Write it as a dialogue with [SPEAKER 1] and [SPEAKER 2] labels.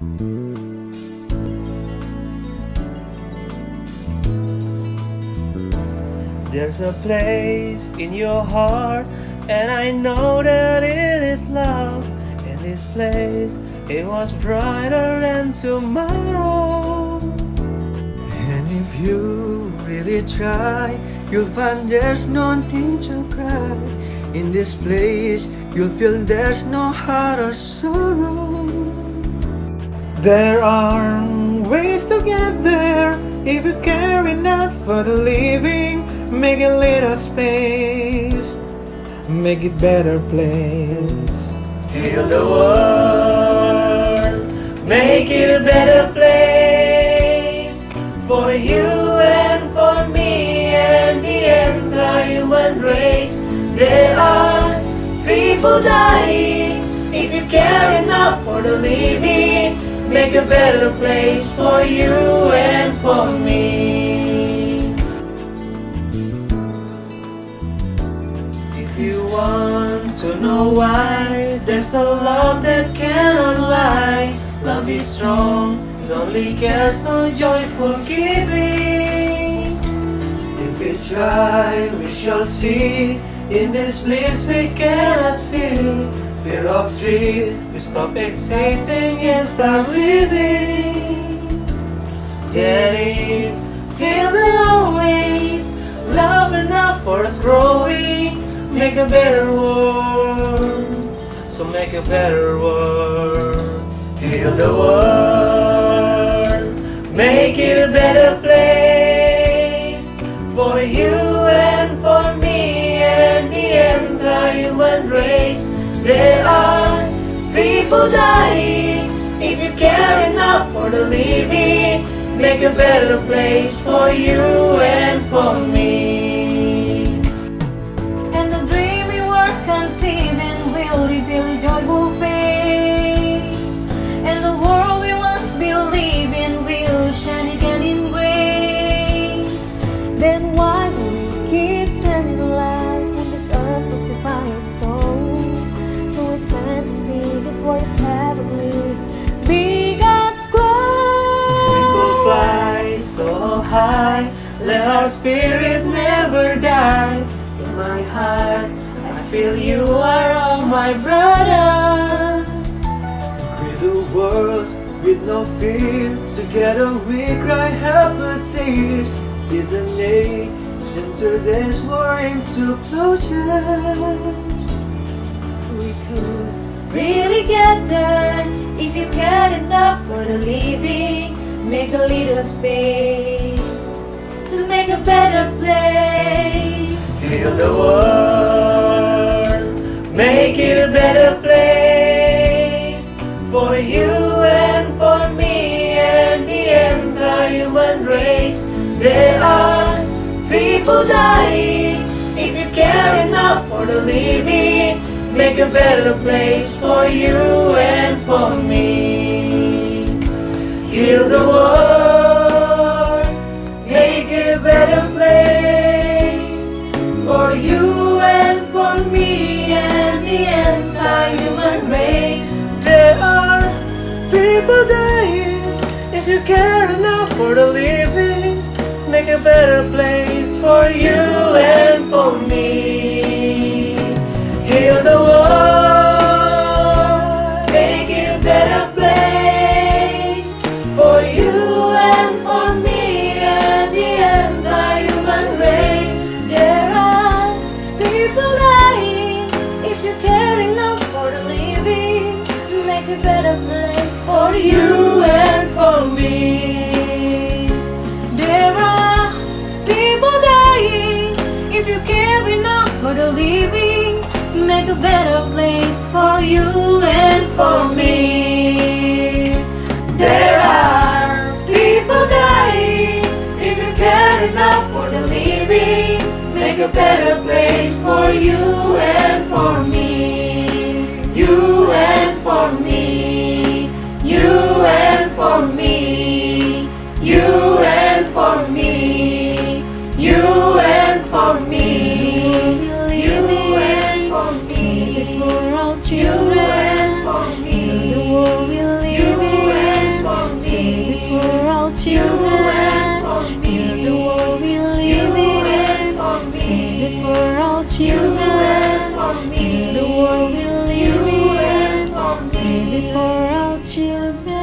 [SPEAKER 1] There's a place in your heart, and I know that it is love. In this place, it was brighter than tomorrow.
[SPEAKER 2] And if you really try, you'll find there's no need to cry. In this place, you'll feel there's no heart or sorrow.
[SPEAKER 3] There are ways to get there if you care enough for the living. Make a little space, make it better place.
[SPEAKER 1] Heal the world, make it a better place for you and for me and the entire human race. There are people dying. If you care enough for the living, make a better place for you and for me. If you want to know why, there's a love that cannot lie. Love is strong, it only cares for joyful giving. If we try, we shall see. In this bliss we cannot feel. Fear of dread, we stop exciting inside within. Daddy, feel the always love enough for us growing. Make a better world, so make a better world. Heal the world, make it a better people dying. If you care enough for the living, make a better place for you and for me.
[SPEAKER 4] And the dream we were conceiving will reveal a joyful face. And the world we once believed in will shine again in grace. Then why do we keep stranded alive when this earth was its soul? See this world is heavenly. Be God's
[SPEAKER 1] We could fly so high, let our spirit never die. In my heart, I feel you are all my brothers.
[SPEAKER 2] Create a world with no fear. Together we cry helpless tears. See the nation turn this war into closure.
[SPEAKER 4] We could really get there if you care enough for the living. Make a little space to make a better place.
[SPEAKER 1] Heal the world, make it a better place for you and for me and the entire human race. There are people dying. If you care enough for the living, make a better place for you and for me. Heal the world, make a better place for you and for me and the entire human race. There are people dying. If you care enough for the living, make a better place for you and make a better place for you and for me.
[SPEAKER 4] There are people dying. If you care enough for the living, make a better place
[SPEAKER 1] for you and for me.
[SPEAKER 4] you and for me.
[SPEAKER 1] The world we live you in. And me.
[SPEAKER 4] Sing all children. In the world we live in. Sing it children. The world we live in. All children.